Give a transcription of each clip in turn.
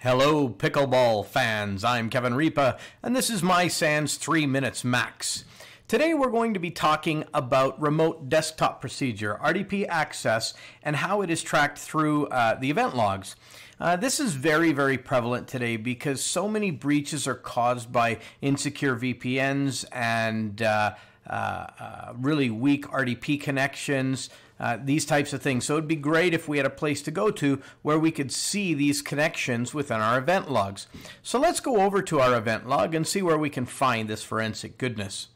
Hello, pickleball fans. I'm Kevin Ripa, and this is my SANS 3 Minutes Max. Today we're going to be talking about remote desktop procedure, RDP access, and how it is tracked through uh, the event logs. Uh, this is very, very prevalent today because so many breaches are caused by insecure VPNs and uh, really weak RDP connections, uh, these types of things. So it'd be great if we had a place to go to where we could see these connections within our event logs. So let's go over to our event log and see where we can find this forensic goodness.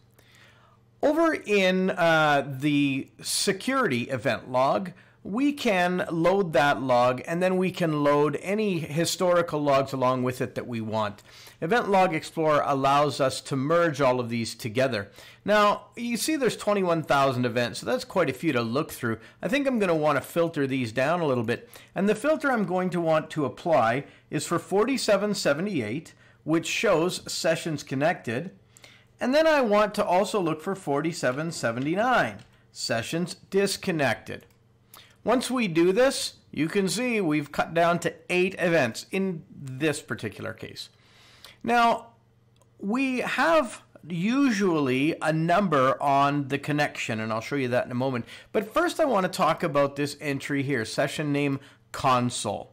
Over in uh, the security event log, we can load that log and then we can load any historical logs along with it that we want. Event Log Explorer allows us to merge all of these together. Now, you see there's 21,000 events, so that's quite a few to look through. I think I'm going to want to filter these down a little bit. And the filter I'm going to want to apply is for 4778, which shows sessions connected. And then I want to also look for 4779, sessions disconnected. Once we do this, you can see we've cut down to eight events in this particular case. Now, we have usually a number on the connection, and I'll show you that in a moment. But first, I want to talk about this entry here, session name console.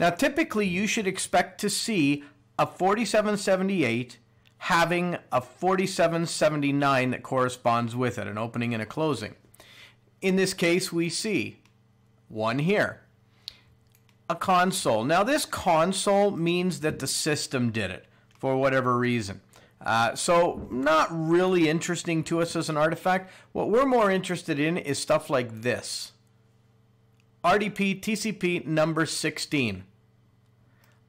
Now, typically, you should expect to see a 4778 having a 4779 that corresponds with it, an opening and a closing. In this case, we see one here. A console. Now, this console means that the system did it for whatever reason. Uh, so, not really interesting to us as an artifact. What we're more interested in is stuff like this RDP TCP number 16.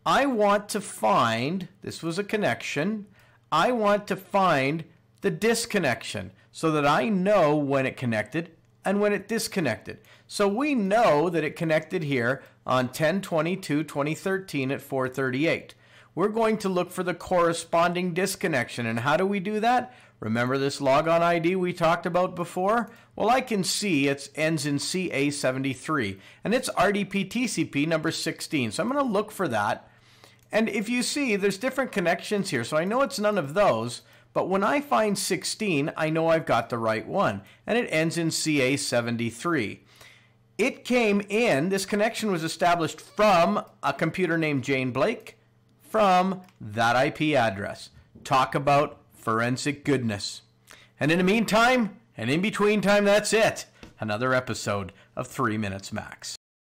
I want to find, this was a connection, I want to find the disconnection so that I know when it connected and when it disconnected. So we know that it connected here on 10-22-2013 at 438. We're going to look for the corresponding disconnection. And how do we do that? Remember this logon ID we talked about before? Well, I can see it ends in CA73, and it's RDP TCP number 16. So I'm going to look for that. And if you see, there's different connections here, so I know it's none of those, but when I find 16, I know I've got the right one, and it ends in CA73. It came in, this connection was established from a computer named Jane Blake, from that IP address. Talk about forensic goodness. And in the meantime, and in between time, that's it. Another episode of 3 Minutes Max.